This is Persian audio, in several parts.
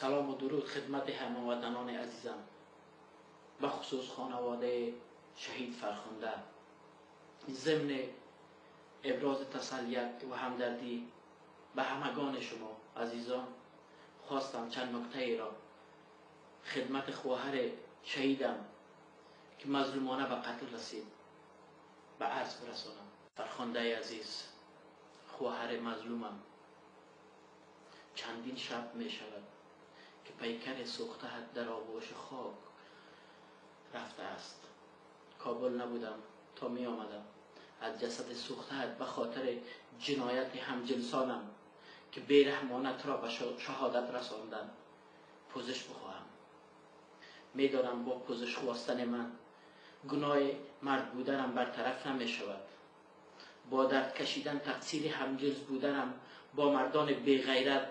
سلام و درود خدمت همه وطنان عزیزم. به خصوص خانواده شهید فرخنده. ضمن ابراز تسلیت و همدردی به همگان شما عزیزان خواستم چند نکته را خدمت خواهر شهیدم که مظلومانه به قتل رسید به عرض برسانم. فرخنده عزیز خواهر مظلومم چندین شب می شود که پیکر سوخته در آغوش خاک رفته است. کابل نبودم تا می آمدم. از جسد سوخته به خاطر جنایت همجنسانم که بیرحمانت را به شهادت رساندن. پوزش بخواهم. می‌دانم با پوزش خواستن من گناه مرد بودنم برطرف نمی شود با درد کشیدن تقصیر همجنس بودنم با مردان غیرت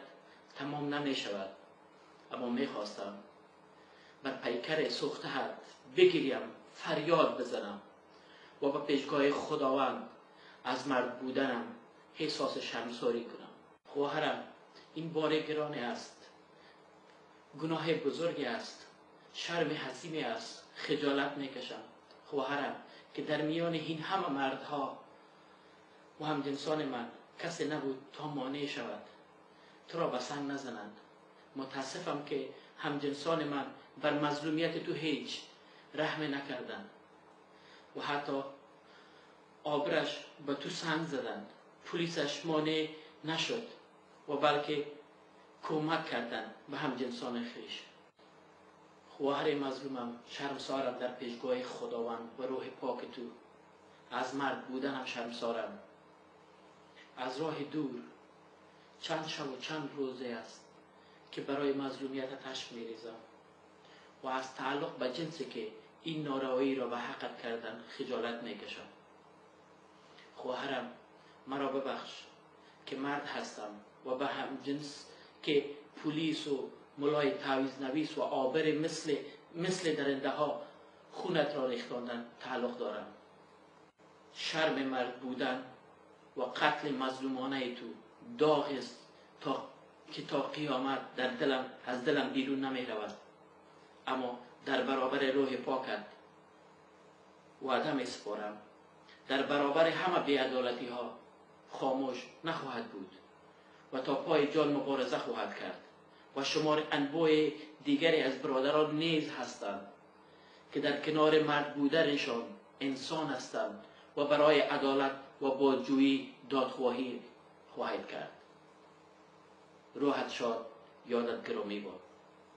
تمام نمی شود اما می خواستم بر پیکر سوخته بگیریم فریاد بزنم و به پیشگاه خداوند از مرد بودنم حساس شرمساری کنم. خواهرم این بار گرانه است گناه بزرگی است شرم حسیمی است خجالت می‌کشم. خواهرم که در میان این همه مردها و همجنسان من کسی نبود تا مانع شود. تو را به سنگ نزنند متاسفم که همجنسان من بر مظلومیت تو هیچ رحم نکردند و حتی آبرش به تو سنگ زدند پلیسش مانع نشد و بلکه کمک کردند به همجنسان خیش. خواهر مظلومم شرمسارم در پیشگاه خداوند و روح پاک تو. از مرد بودنم شرمسارم. از راه دور چند شب و چند روزه است. که برای مظلومیت تشک میریزم. و از تعلق به جنسی که این نارایی را به حقت کردن خجالت می‌کشم. خواهرم مرا ببخش که مرد هستم و به هم جنس که پلیس و ملای تعویز نویس و آبر مثل, مثل درنده ها خونت را ریختاندن تعلق دارم. شرم مرد بودن و قتل مظلومانه تو داغ است تا که تا قیامت در دلم از دلم بیرون نمی رود اما در برابر روح پاکت وعده می سپارم. در برابر همه بیعدالتی ها خاموش نخواهد بود و تا پای جان مبارزه خواهد کرد و شمار انواع دیگری از برادران نیز هستند که در کنار مرد بودنشان انسان هستند و برای عدالت و بازجویی دادخواهی خواهد کرد. روحت شاد یادت گرامی باد